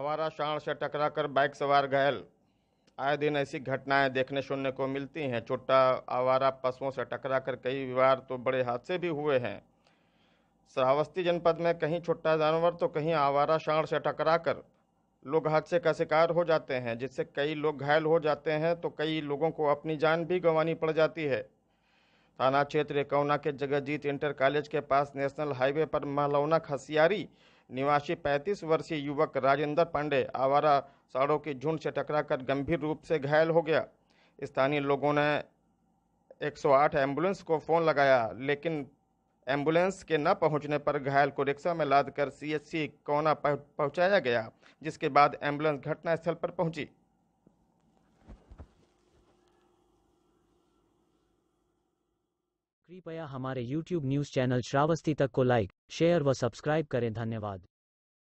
आवारा सांड से टकराकर बाइक सवार घायल। आए दिन ऐसी घटनाएँ देखने सुनने को मिलती हैं। छोटा आवारा पशुओं से टकराकर कई बार तो बड़े हादसे भी हुए हैं। श्रावस्ती जनपद में कहीं छोटा जानवर तो कहीं आवारा शाण से टकराकर लोग हादसे का शिकार हो जाते हैं। जिससे कई लोग घायल हो जाते हैं तो कई लोगों को अपनी जान भी गंवानी पड़ जाती है। थाना क्षेत्र एकौना के जगजीत इंटर कॉलेज के पास नेशनल हाईवे पर महलौना खसियारी निवासी 35 वर्षीय युवक राजेंद्र पांडे आवारा साड़ों के झुंड से टकराकर गंभीर रूप से घायल हो गया। स्थानीय लोगों ने 108 एंबुलेंस को फ़ोन लगाया, लेकिन एंबुलेंस के न पहुँचने पर घायल को रिक्शा में लादकर सीएचसी कोना पहुँचाया गया, जिसके बाद एंबुलेंस घटनास्थल पर पहुँची। कृपया हमारे YouTube न्यूज़ चैनल श्रावस्ती तक को लाइक शेयर व सब्सक्राइब करें। धन्यवाद।